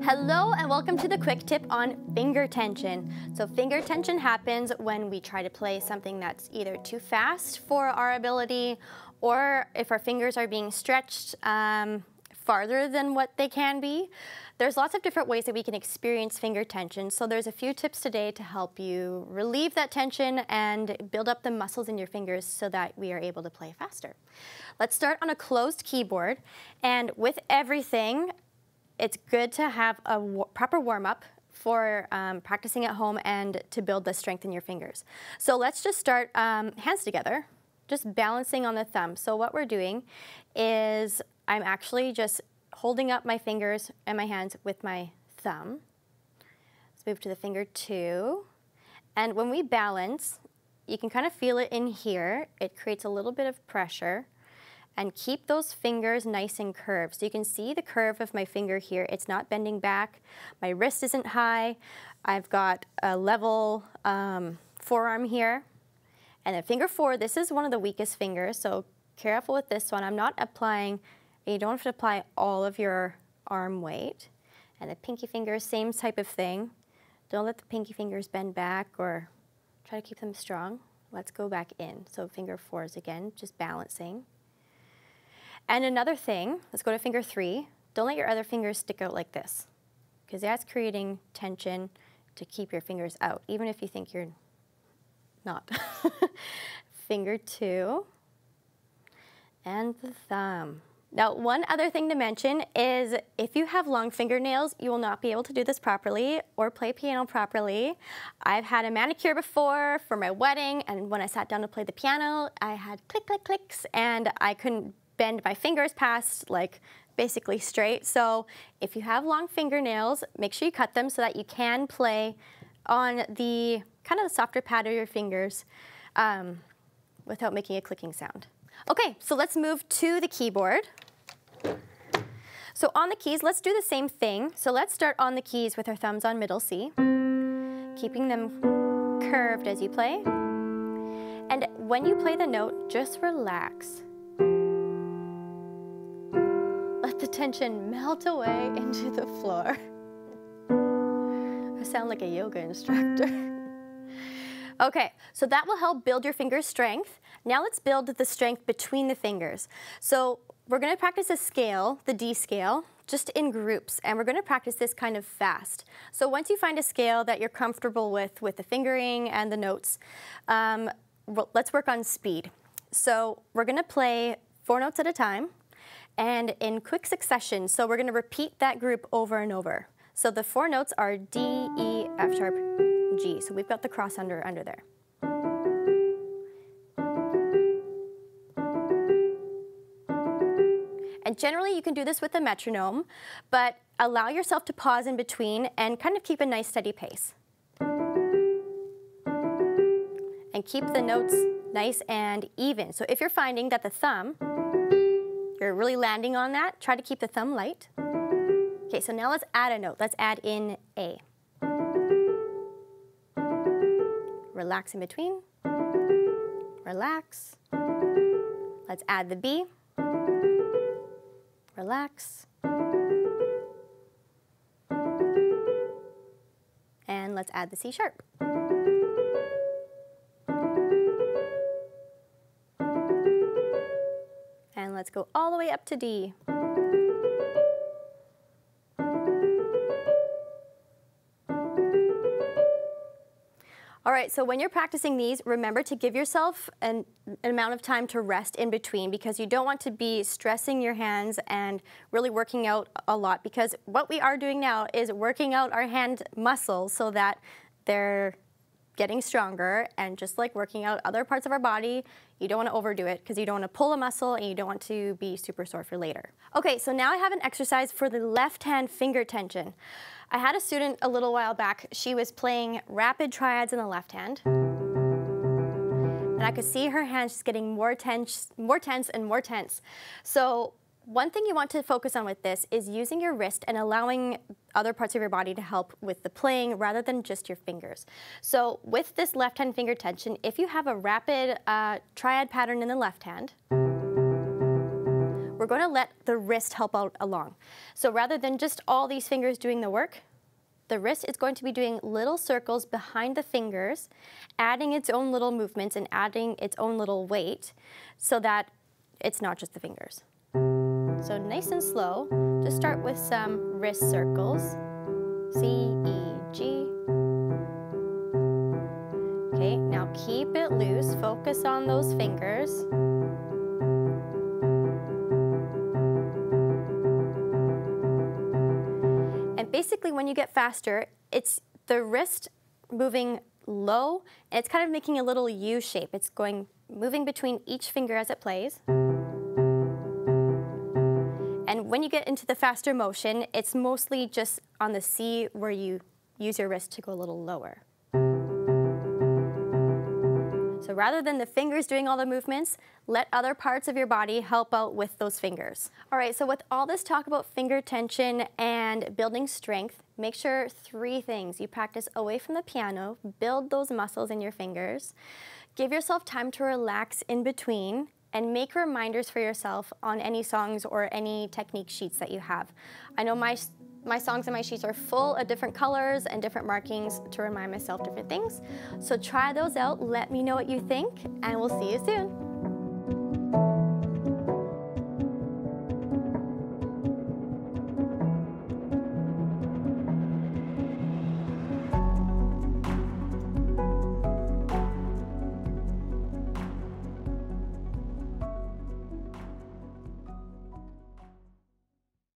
Hello and welcome to the quick tip on finger tension. So finger tension happens when we try to play something that's either too fast for our ability or if our fingers are being stretched um, farther than what they can be. There's lots of different ways that we can experience finger tension. So there's a few tips today to help you relieve that tension and build up the muscles in your fingers so that we are able to play faster. Let's start on a closed keyboard. And with everything, it's good to have a proper warm-up for um, practicing at home and to build the strength in your fingers. So let's just start um, hands together, just balancing on the thumb. So what we're doing is I'm actually just holding up my fingers and my hands with my thumb. Let's move to the finger two. And when we balance, you can kind of feel it in here. It creates a little bit of pressure and keep those fingers nice and curved. So you can see the curve of my finger here. It's not bending back. My wrist isn't high. I've got a level um, forearm here. And then finger four, this is one of the weakest fingers, so careful with this one. I'm not applying, you don't have to apply all of your arm weight. And the pinky fingers, same type of thing. Don't let the pinky fingers bend back or try to keep them strong. Let's go back in. So finger fours again, just balancing. And another thing, let's go to finger three. Don't let your other fingers stick out like this because that's creating tension to keep your fingers out, even if you think you're not. finger two and the thumb. Now, one other thing to mention is if you have long fingernails, you will not be able to do this properly or play piano properly. I've had a manicure before for my wedding, and when I sat down to play the piano, I had click, click, clicks, and I couldn't bend my fingers past like basically straight. So if you have long fingernails, make sure you cut them so that you can play on the kind of softer pad of your fingers um, without making a clicking sound. Okay, so let's move to the keyboard. So on the keys, let's do the same thing. So let's start on the keys with our thumbs on middle C, keeping them curved as you play. And when you play the note, just relax. Tension melt away into the floor. I sound like a yoga instructor. okay, so that will help build your finger strength. Now let's build the strength between the fingers. So we're gonna practice a scale, the D scale, just in groups, and we're gonna practice this kind of fast. So once you find a scale that you're comfortable with, with the fingering and the notes, um, let's work on speed. So we're gonna play four notes at a time, and in quick succession. So we're going to repeat that group over and over. So the four notes are D, E, F sharp, G. So we've got the cross under under there. And generally you can do this with a metronome, but allow yourself to pause in between and kind of keep a nice steady pace. And keep the notes nice and even. So if you're finding that the thumb you're really landing on that, try to keep the thumb light. Okay, so now let's add a note. Let's add in A. Relax in between. Relax. Let's add the B. Relax. And let's add the C sharp. Go all the way up to D. All right, so when you're practicing these, remember to give yourself an, an, amount of time to rest in between because you don't want to be stressing your hands and really working out a lot because what we are doing now is working out our hand muscles so that they're getting stronger and just like working out other parts of our body, you don't want to overdo it because you don't want to pull a muscle and you don't want to be super sore for later. Okay, so now I have an exercise for the left hand finger tension. I had a student a little while back, she was playing rapid triads in the left hand. And I could see her hands just getting more tense, more tense and more tense. So one thing you want to focus on with this is using your wrist and allowing other parts of your body to help with the playing rather than just your fingers. So with this left hand finger tension, if you have a rapid uh, triad pattern in the left hand, we're we're going to let the wrist help out along. So rather than just all these fingers doing the work, the wrist is going to be doing little circles behind the fingers, adding its own little movements and adding its own little weight so that it's not just the fingers. So nice and slow, just start with some wrist circles. C, E, G. Okay, now keep it loose, focus on those fingers. And basically when you get faster, it's the wrist moving low, and it's kind of making a little U shape. It's going, moving between each finger as it plays. And when you get into the faster motion, it's mostly just on the C where you use your wrist to go a little lower. So rather than the fingers doing all the movements, let other parts of your body help out with those fingers. All right, so with all this talk about finger tension and building strength, make sure three things. You practice away from the piano, build those muscles in your fingers, give yourself time to relax in between, and make reminders for yourself on any songs or any technique sheets that you have. I know my my songs and my sheets are full of different colors and different markings to remind myself different things. So try those out, let me know what you think, and we'll see you soon.